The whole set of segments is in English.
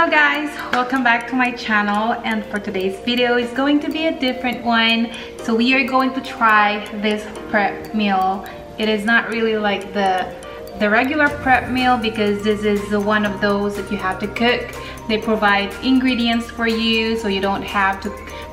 Hello guys, welcome back to my channel and for today's video is going to be a different one. So we are going to try this prep meal. It is not really like the the regular prep meal because this is the one of those that you have to cook. They provide ingredients for you so you don't have to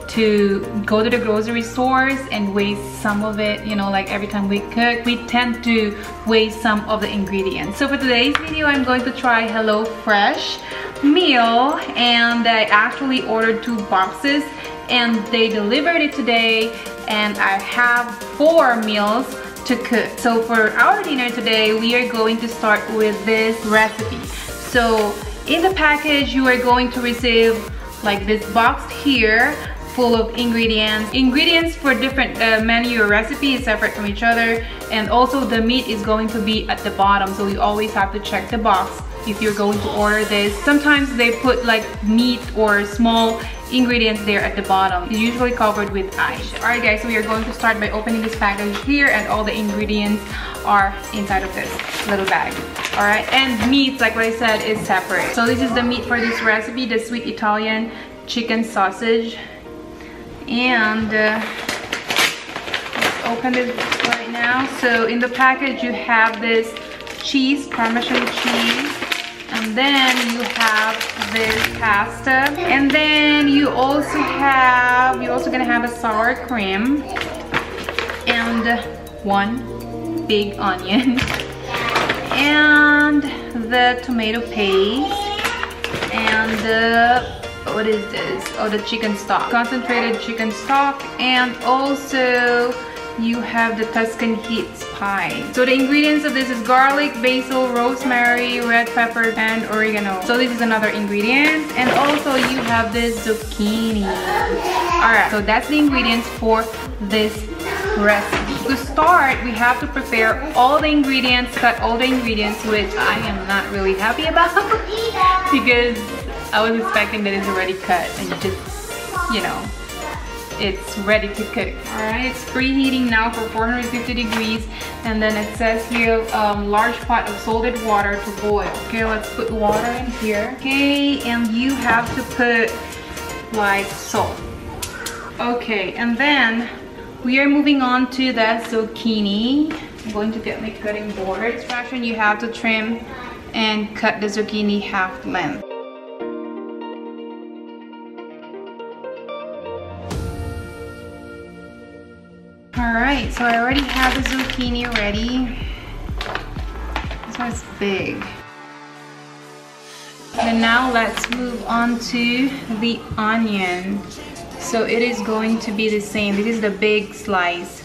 to go to the grocery stores and waste some of it you know like every time we cook we tend to waste some of the ingredients so for today's video I'm going to try Hello Fresh meal and I actually ordered two boxes and they delivered it today and I have four meals to cook. So for our dinner today we are going to start with this recipe. So in the package you are going to receive like this box here full of ingredients. Ingredients for different uh, menu or recipe is separate from each other and also the meat is going to be at the bottom so you always have to check the box if you're going to order this. Sometimes they put like meat or small ingredients there at the bottom. It's usually covered with ice. Alright guys, so we are going to start by opening this package here and all the ingredients are inside of this little bag. Alright, and meat, like what I said, is separate. So this is the meat for this recipe, the sweet Italian chicken sausage and uh, let's open it right now so in the package you have this cheese parmesan cheese and then you have this pasta and then you also have you're also gonna have a sour cream and one big onion and the tomato paste and the what is this? Oh, the chicken stock. Concentrated chicken stock and also you have the Tuscan heat spice. So the ingredients of this is garlic, basil, rosemary, red pepper, and oregano. So this is another ingredient. And also you have this zucchini. Alright, so that's the ingredients for this recipe. To start, we have to prepare all the ingredients, cut all the ingredients, which I am not really happy about because I was expecting that it's already cut and you just, you know, it's ready to cook. All right, it's preheating now for 450 degrees. And then it says here, um, large pot of salted water to boil. Okay, let's put water in here. Okay, and you have to put like salt. Okay, and then we are moving on to the zucchini. I'm going to get my cutting board. Instruction, you have to trim and cut the zucchini half length. So I already have the zucchini ready. This one's big. And now let's move on to the onion. So it is going to be the same. This is the big slice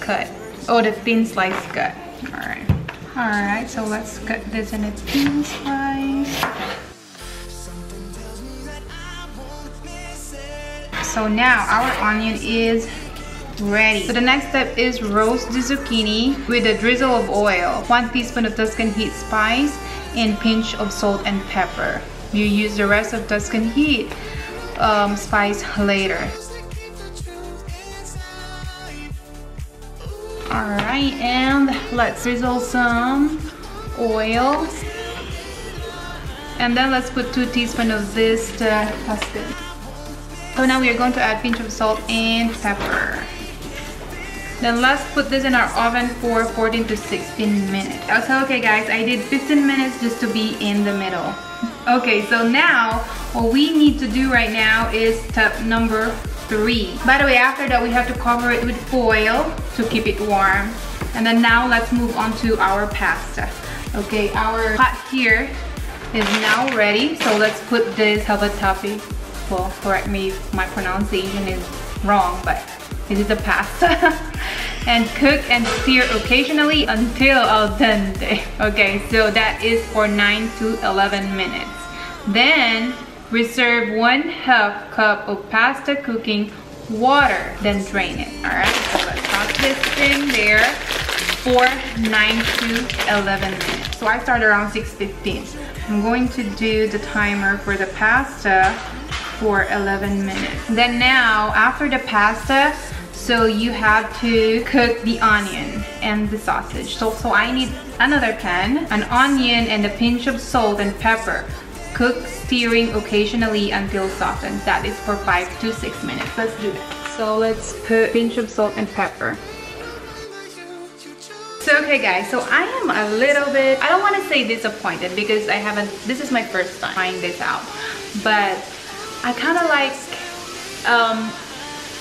cut. Oh, the thin slice cut. Alright. Alright, so let's cut this in a thin slice. So now our onion is ready. So the next step is roast the zucchini with a drizzle of oil, 1 teaspoon of Tuscan heat spice, and pinch of salt and pepper. You use the rest of Tuscan heat um, spice later. Alright, and let's drizzle some oil. And then let's put 2 teaspoons of this uh, Tuscan. So now we are going to add pinch of salt and pepper. Then let's put this in our oven for 14 to 16 minutes. So okay guys, I did 15 minutes just to be in the middle. Okay, so now what we need to do right now is step number three. By the way, after that we have to cover it with foil to keep it warm. And then now let's move on to our pasta. Okay, our pot here is now ready. So let's put this helvatapi. Well, correct me if my pronunciation is wrong, but this is the pasta. and cook and stir occasionally until al dente. Okay, so that is for 9 to 11 minutes. Then reserve one half cup of pasta cooking water, then drain it. Alright, so let's toss this in there for 9 to 11 minutes. So I start around 6.15. I'm going to do the timer for the pasta for 11 minutes. Then now, after the pasta, so you have to cook the onion and the sausage. So, so I need another pan, an onion and a pinch of salt and pepper. Cook stirring occasionally until softened. That is for five to six minutes. Let's do that. So let's put a pinch of salt and pepper. So okay guys, so I am a little bit, I don't want to say disappointed because I haven't, this is my first time trying this out. But I kind of like, um,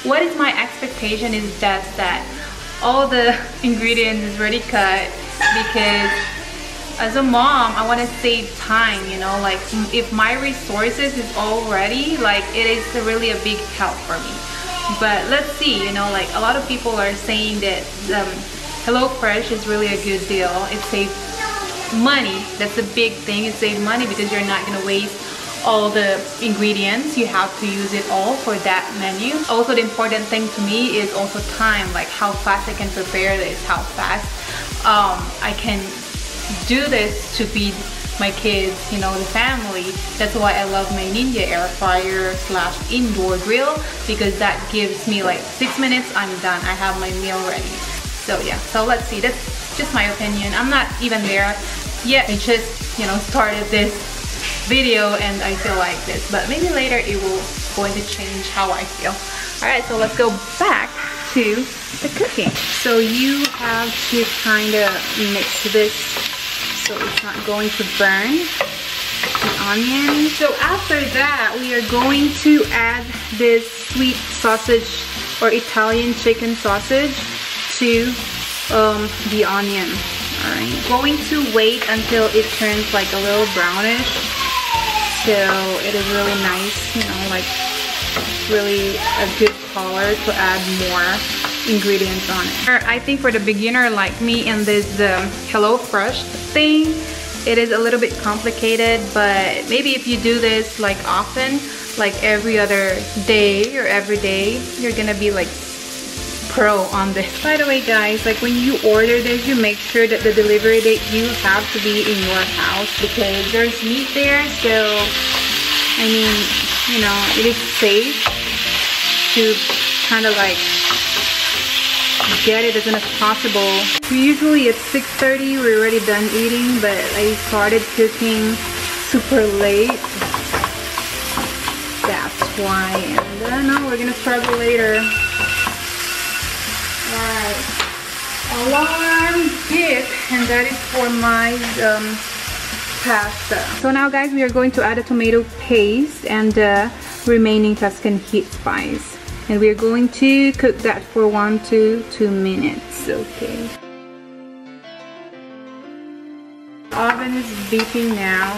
what is my expectation is just that all the ingredients is ready cut because as a mom I want to save time you know like if my resources is already like it is really a big help for me. But let's see you know like a lot of people are saying that um, HelloFresh is really a good deal. It saves money. That's a big thing. It saves money because you're not gonna waste all the ingredients you have to use it all for that menu. Also the important thing to me is also time like how fast I can prepare this how fast um, I can do this to feed my kids you know the family. That's why I love my Ninja air fryer slash indoor grill because that gives me like six minutes I'm done. I have my meal ready. So yeah. So let's see. That's just my opinion. I'm not even there yet. I just you know started this video and I feel like this but maybe later it will going to change how I feel. All right so let's go back to the cooking. So you have to kind of mix this so it's not going to burn the onion. So after that we are going to add this sweet sausage or Italian chicken sausage to um, the onion. All right. Going to wait until it turns like a little brownish so it is really nice you know like really a good color to add more ingredients on it. I think for the beginner like me in this um, HelloFresh thing it is a little bit complicated but maybe if you do this like often like every other day or every day you're gonna be like pro on this. By the way guys, like when you order this, you make sure that the delivery date you have to be in your house because there's meat there. So, I mean, you know, it is safe to kind of like get it as soon as possible. Usually at 6.30 we're already done eating, but I started cooking super late. That's why. And then, uh, no, we're gonna struggle later. Alarm gift and that is for my um, pasta. So now guys we are going to add a tomato paste and the remaining Tuscan heat spice. And we are going to cook that for one to two minutes. Okay. Oven is beeping now.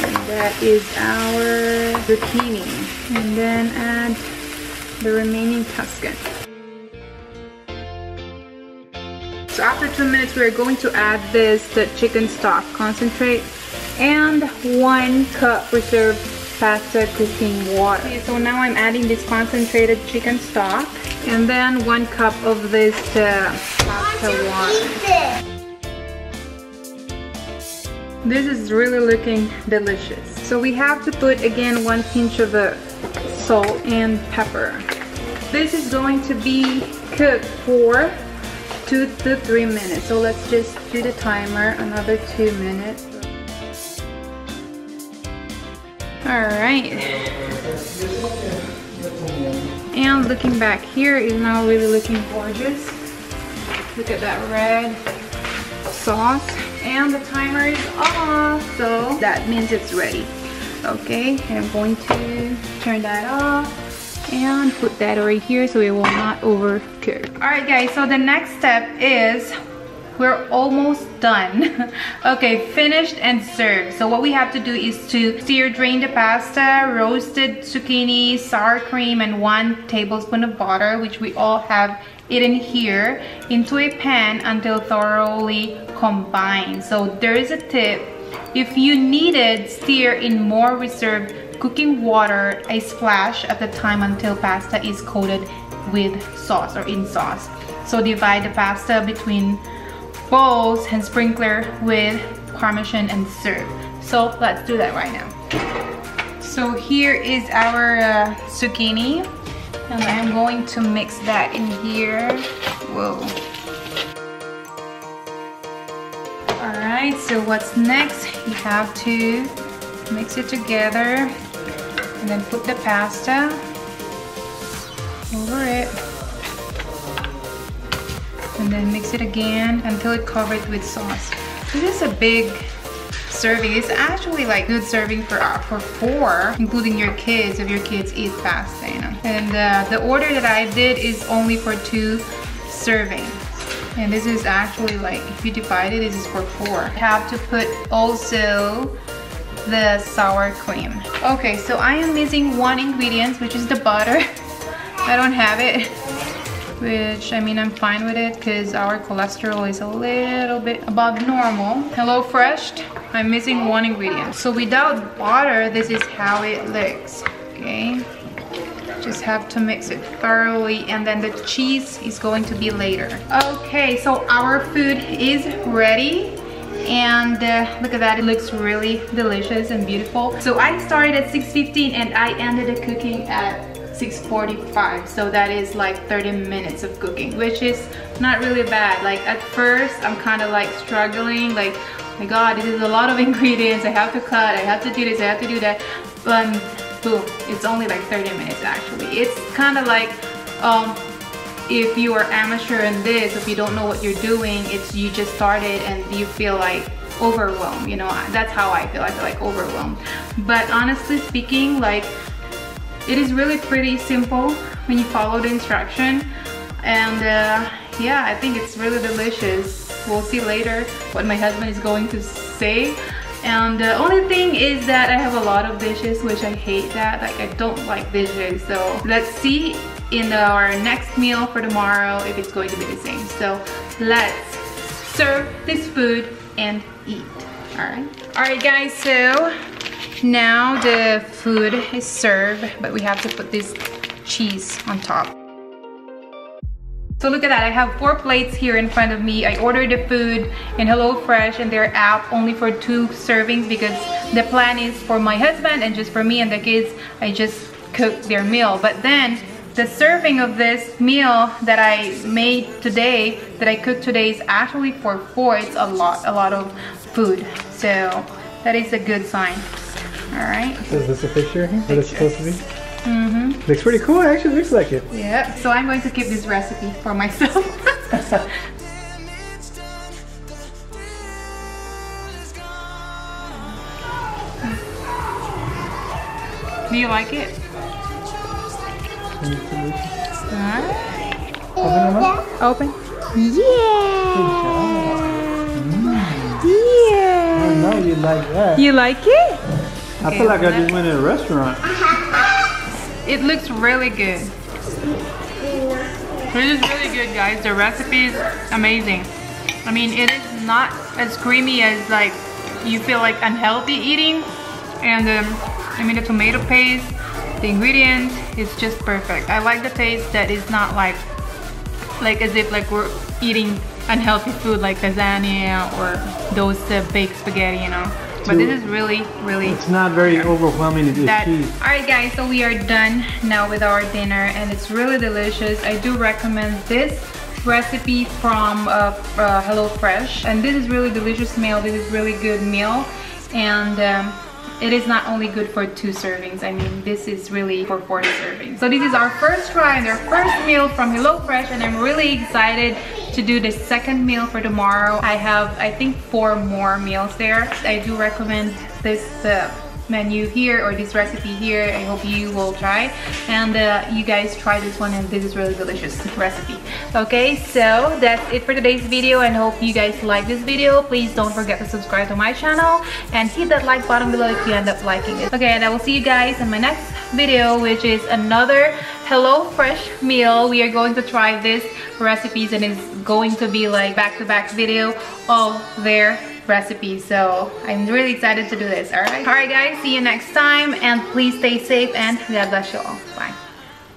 And that is our zucchini. And then add the remaining Tuscan. So after two minutes, we're going to add this, the chicken stock concentrate and one cup reserved pasta cooking water. Okay, so now I'm adding this concentrated chicken stock and then one cup of this uh, pasta water. This is really looking delicious. So we have to put again one pinch of uh, salt and pepper. This is going to be cooked for two to three minutes. So let's just do the timer, another two minutes. All right. And looking back here is now really looking gorgeous. Look at that red sauce. And the timer is off, so that means it's ready. Okay, and I'm going to turn that off and put that right here so it will not overcook all right guys so the next step is we're almost done. Okay finished and served. So what we have to do is to stir drain the pasta roasted zucchini sour cream and one tablespoon of butter which we all have it in here into a pan until thoroughly combined. So there is a tip. If you needed stir in more reserved cooking water a splash at the time until pasta is coated with sauce or in sauce. So divide the pasta between bowls and sprinkler with parmesan and serve. So let's do that right now. So here is our uh, zucchini and I'm going to mix that in here. Whoa. Alright, so what's next? You have to mix it together and then put the pasta over it and then mix it again until it covered with sauce. This is a big serving. It's actually like good serving for uh, for four, including your kids if your kids eat pasta, you know. And uh, the order that I did is only for two servings. And this is actually like, if you divide it, this is for four. You have to put also the sour cream. Okay, so I am missing one ingredient, which is the butter. I don't have it which I mean I'm fine with it because our cholesterol is a little bit above normal. Hello Fresh, I'm missing one ingredient. So without butter, this is how it looks, okay? Just have to mix it thoroughly and then the cheese is going to be later. Okay, so our food is ready and uh, look at that it looks really delicious and beautiful. So I started at 6:15 and I ended the cooking at 6.45 so that is like 30 minutes of cooking which is not really bad. Like at first I'm kind of like struggling like my god this is a lot of ingredients. I have to cut I have to do this I have to do that. But boom it's only like 30 minutes actually. It's kind of like um, if you are amateur in this if you don't know what you're doing it's you just started and you feel like overwhelmed you know? That's how I feel I feel like overwhelmed. But honestly speaking like it is really pretty simple when you follow the instruction. And uh, yeah I think it's really delicious. We'll see later what my husband is going to say. And the only thing is that I have a lot of dishes which I hate that. Like I don't like dishes. So let's see in our next meal for tomorrow if it's going to be the same so let's serve this food and eat all right all right guys so now the food is served, but we have to put this cheese on top. So look at that, I have four plates here in front of me. I ordered the food in HelloFresh and they're out only for two servings because the plan is for my husband and just for me and the kids, I just cook their meal. But then the serving of this meal that I made today, that I cooked today is actually for four. It's a lot, a lot of food. So that is a good sign. All right. Is this a picture here? What it's supposed to be? Mm-hmm. Looks pretty cool. It actually looks like it. Yeah. So I'm going to keep this recipe for myself. Do you like it? Open Open. Yeah. Yeah. I know you like that. You like it? I feel like I just went to a restaurant. It looks really good. This is really good, guys. The recipe is amazing. I mean, it is not as creamy as like you feel like unhealthy eating. And um, I mean, the tomato paste, the ingredients is just perfect. I like the taste that is not like like as if like we're eating unhealthy food like lasagna or those uh, baked spaghetti, you know. But this is really, really... It's not very overwhelming to that, Alright guys, so we are done now with our dinner and it's really delicious. I do recommend this recipe from uh, uh, HelloFresh and this is really delicious meal. This is really good meal and um, it is not only good for two servings. I mean, this is really for four servings. So this is our first try and our first meal from HelloFresh and I'm really excited to do the second meal for tomorrow. I have, I think, four more meals there. I do recommend this uh, menu here or this recipe here. I hope you will try. And uh, you guys try this one and this is really delicious recipe. Okay so that's it for today's video and hope you guys like this video. Please don't forget to subscribe to my channel and hit that like button below if you end up liking it. Okay and I will see you guys in my next video which is another Hello Fresh meal. We are going to try this recipes and it's going to be like back-to-back -back video of their recipe so i'm really excited to do this. All right. All right guys see you next time and please stay safe and god bless you all bye